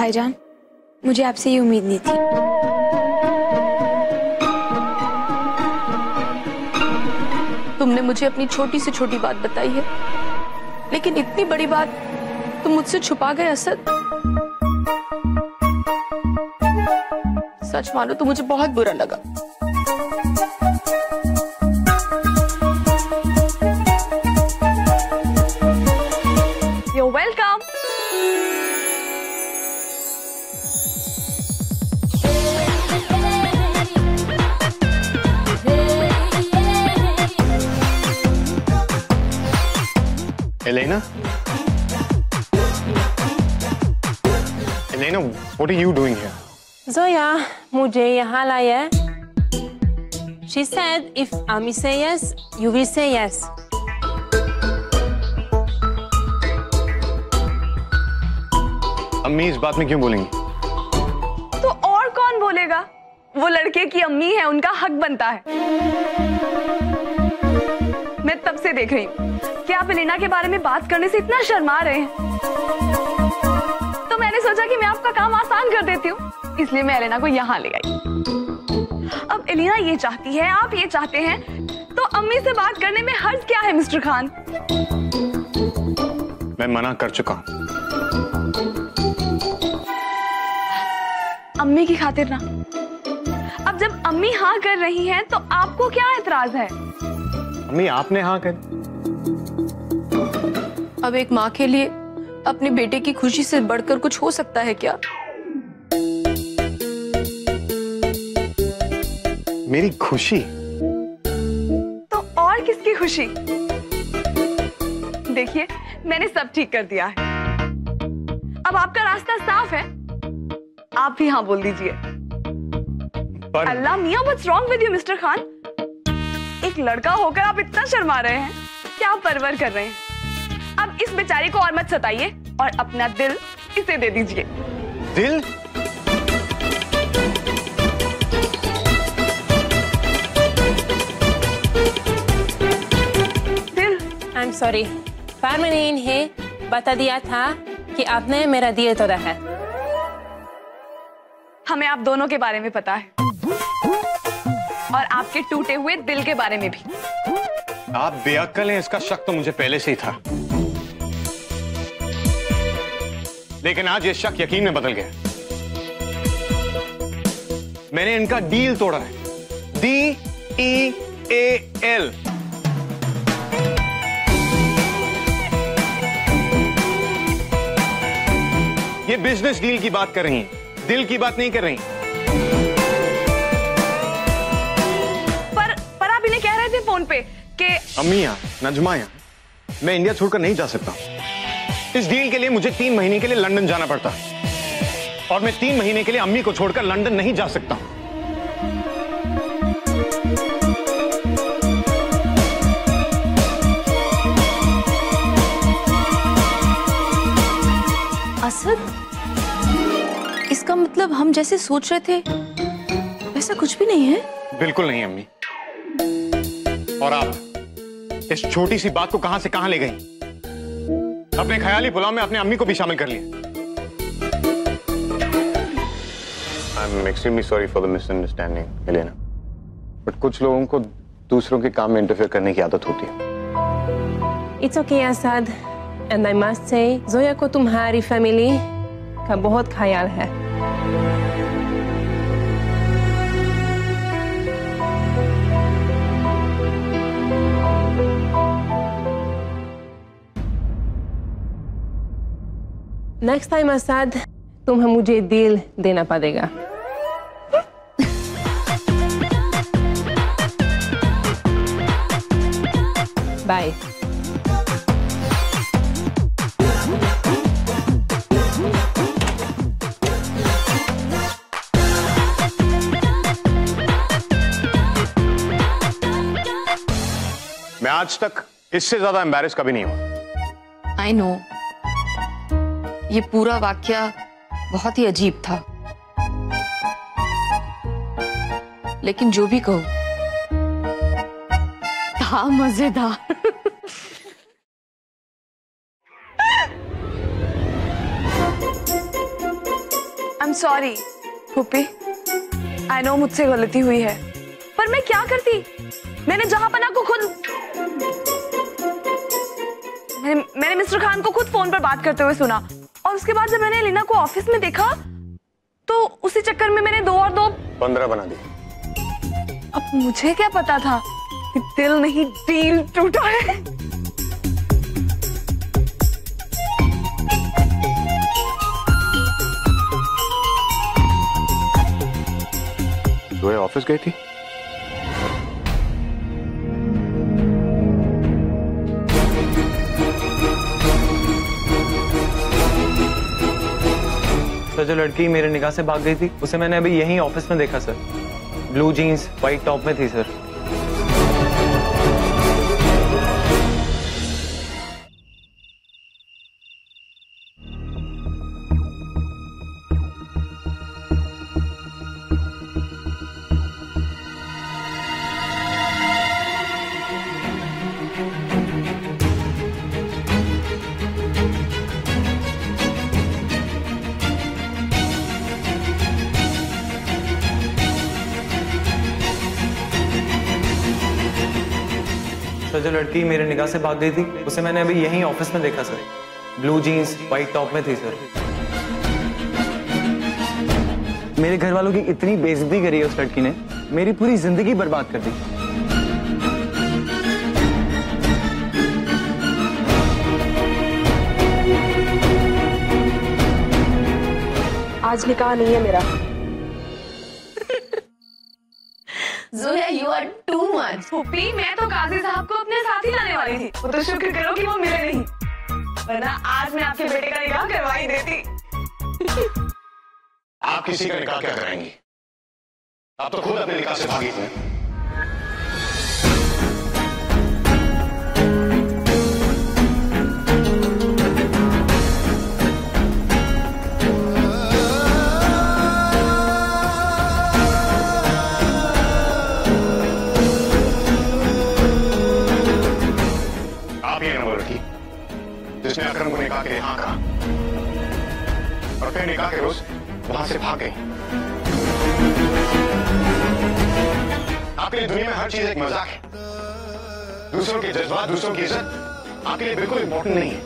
भाईजान, मुझे आपसे ये उम्मीद नहीं थी। तुमने मुझे अपनी छोटी से छोटी बात बताई है, लेकिन इतनी बड़ी बात तुम मुझसे छुपा गए असद। सच मानो तो मुझे बहुत बुरा लगा। Elena? Elena, what are you doing here? Zoya, मुझे यहाँ लाया She said if Ami say yes, you will say yes. अम्मी इस बात में क्यों बोलेंगी तो और कौन बोलेगा वो लड़के की अम्मी है उनका हक बनता है मैं तब से देख रही हूँ कि आप एलिना के बारे में बात करने से इतना शर्मा रहे हैं। तो मैंने सोचा कि मैं आपका काम आसान कर देती हूँ। इसलिए मैं एलिना को यहाँ ले आई। अब एलिना ये चाहती है आप ये चाहते हैं तो अम्मी से बात करने में हर्ज क्या है मिस्टर खान? मैं मना कर चुका हूँ। अम्मी की खातिर ना। अब जब अम्मी हाँ कर रही हैं तो आपको क्या एतराज़ है? अम्मी आपने हाँ कर अब एक माँ के लिए अपने बेटे की खुशी से बढ़कर कुछ हो सकता है क्या? मेरी खुशी? तो और किसकी खुशी? देखिए मैंने सब ठीक कर दिया है। अब आपका रास्ता साफ़ है। आप भी हाँ बोल दीजिए। पर अल्लाह मियाँ what's wrong with you mister Khan? एक लड़का होकर आप इतना शर्मा रहे हैं। क्या परवर कर रहे हैं? इस बेचारे को और मत सताइए और अपना दिल इसे दे दीजिए। दिल? दिल। I'm sorry. पर मैंने इन्हें बता दिया था कि आपने मेरा दिल तोड़ा है। हमें आप दोनों के बारे में पता है। और आपके टूटे हुए दिल के बारे में भी। आप बेअक्कल हैं इसका शक तो मुझे पहले से ही था। लेकिन आज ये शक यकीन में बदल गया। मैंने इनका डील तोड़ा है। डी ई ए एल ये बिज़नेस डील की बात कर रही हैं। दिल की बात नहीं कर रही। पर पर आप इन्हें कह रहे थे फ़ोन पे कि अम्मिया नजमाया मैं इंडिया छोड़कर नहीं जा सकता। इस डील के लिए मुझे तीन महीने के लिए लंदन जाना पड़ता। और मैं तीन महीने के लिए अम्मी को छोड़कर लंदन नहीं जा सकता। असद इसका मतलब हम जैसे सोच रहे थे वैसा कुछ भी नहीं है? बिल्कुल नहीं अम्मी। और आप इस छोटी सी बात को कहाँ से कहाँ ले गई? अपने ख्याली पुलाव में अपने अम्मी को भी शामिल कर लिया I am extremely sorry for the misunderstanding But but कुछ लोगों को दूसरों के काम में इंटरफेयर करने की आदत होती है। It's okay Asad. And I must say, Zoya को तुम्हारी फैमिली का बहुत ख्याल है। नेक्स्ट टाइम असाद तुम्हें मुझे दिल देना पड़ेगा। बाय मैं आज तक इससे ज़्यादा एम्बेरस कभी नहीं हुआ। आई नो ये पूरा वाक्य बहुत ही अजीब था। लेकिन जो भी कहो। था मज़ेदार। एम सॉरी फूफी आई नो मुझसे गलती हुई है। पर मैं क्या करती? मैंने जहाँ पना को खुद मैंने, मैंने मिस्टर खान को खुद फ़ोन पर बात करते हुए सुना। और उसके बाद जब मैंने लीना को ऑफ़िस में देखा तो उसी चक्कर में मैंने दो और दो पंद्रह बना दी अब मुझे क्या पता था कि दिल नहीं डील टूटा है। ऑफ़िस गई थी? जो लड़की मेरे निगाह से भाग गई थी, उसे मैंने अभी यही ऑफ़िस में देखा sir blue jeans white top में थी सर जो लड़की मेरे निगाह से भाग गई थी, उसे मैंने अभी यहीं ऑफ़िस में देखा sir blue jeans white top में थी सर मेरे घर वालों की इतनी बेइज्जती करी है उस लड़की ने, मेरी पूरी ज़िंदगी बर्बाद कर दी। आज निकाह नहीं है मेरा। Zoya you are too much फूफी मैं तो काजी साहब को अपने साथ ही लाने वाली थी। वो तो शुक्र करो कि वो मिले नहीं। वरना आज मैं आपके बेटे का निकाह करवा ही देती। आप किसी का निकाह क्या कराएँगी? आप तो खुद अपने निकाह से भागी थी आपके लिए दुनिया में हर चीज़ एक मज़ाक है। दूसरों के जज्बात दूसरों की इज़्ज़त आपके लिए बिल्कुल इंपॉर्टेंट नहीं है।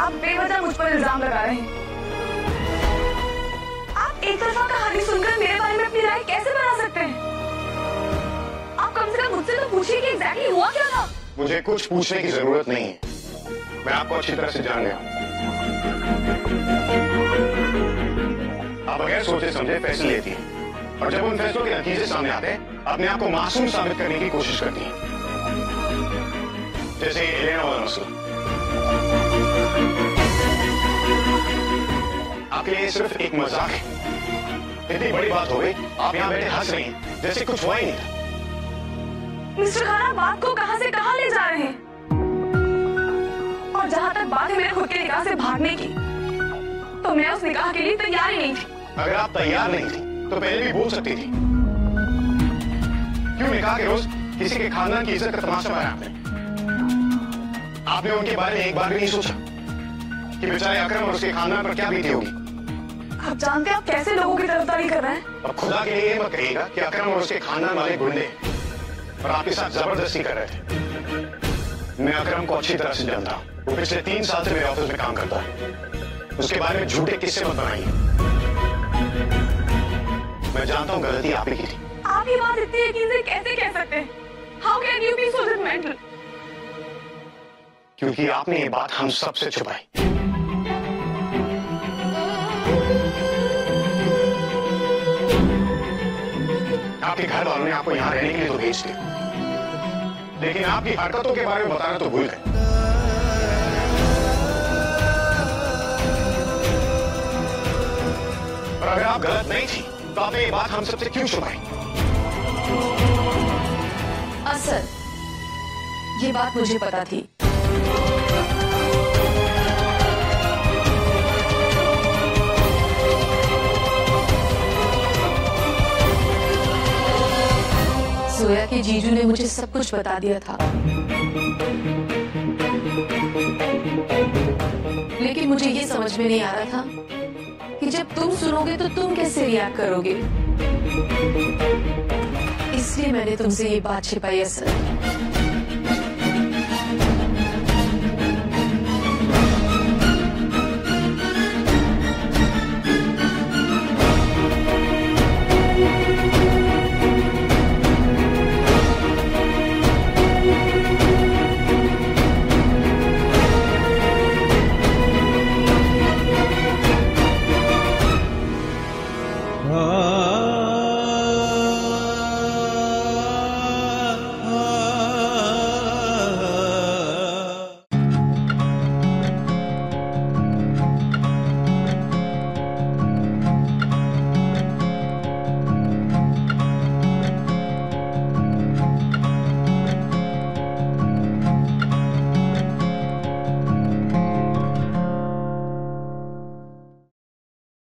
आप बेवजह मुझ पर इल्ज़ाम लगा रहे हैं। आप एक तरफा कहानी सुनकर मेरे बारे में अपनी राय कैसे बना सकते हैं? आप कम से कम मुझसे तो पूछिए कि एग्जैक्टली हुआ क्या था। मुझे कुछ पूछने की ज़रूरत नहीं है। मैं आपको अच्छी तरह से जान गया बगैर सोचे समझे फैसले लेती हैं। और जब उन फैसलों के नतीजे सामने आते हैं अपने आप को मासूम साबित करने की कोशिश करती हैं। जैसे एलेना वाला मसला आपके लिए सिर्फ़ एक मज़ाक है। इतनी बड़ी बात हो गई, आप यहाँ बैठे हंस रही हैं, जैसे कुछ हुआ ही नहीं था। मिस्टर खान, बात को कहाँ से कहाँ ले जा रहे हैं? और जहाँ तक बात है मेरे खुद के निकाह से भागने की तो मैं उस निकाह के लिए तैयार ही नहीं थी। अगर आप तैयार नहीं थी तो पहले भी बोल सकती थी। क्यों निकाह के रोज किसी के खानदान की इज़्ज़त का तमाशा बनाया आपने? आपने उनके बारे में एक बार भी नहीं सोचा कि बेचारे अकरम और उसके खानदान पर क्या बीती होगी? आप जानते हैं आप कैसे लोगों की तरफदारी कर रहे हैं? अब खुदा के लिए मत कहिएगा कि अकरम और उसके खानदान वाले गुंडे और आपके साथ ज़बरदस्ती कर रहे थे। मैं अकरम को अच्छी तरह से जानता हूँ। वो पिछले तीन साल से मेरे ऑफ़िस में काम करता है। उसके बारे में झूठे किस्से मत बनाइए। मैं जानता हूँ गलती आप ही की थी। आप ये बात इतनी यकीन से कैसे कह सकते हैं? How can you be so judgemental क्योंकि आपने ये बात हम सबसे छुपाई। आपके घर वालों ने आपको यहाँ रहने के लिए तो भेज दिया। लेकिन आपकी हरकतों के बारे में बताना तो भूल गए। अगर आप गलत नहीं थी तो आपने ये बात हम सबसे क्यों छुपाई असर। ये बात मुझे पता थी। सोया के जीजू ने मुझे सब कुछ बता दिया था। लेकिन मुझे ये समझ में नहीं आ रहा था कि जब तुम सुनोगे तो तुम कैसे रिएक्ट करोगे? इसलिए मैंने तुमसे ये बात छिपाई है, सर।